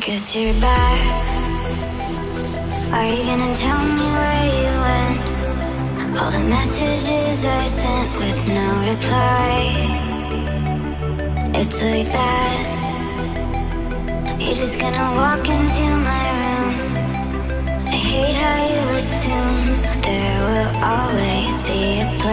guess you're back. Are you gonna tell me where you went? All the messages I sent with no reply. It's like that. You're just gonna walk into my room. I hate how you assume there will always be a place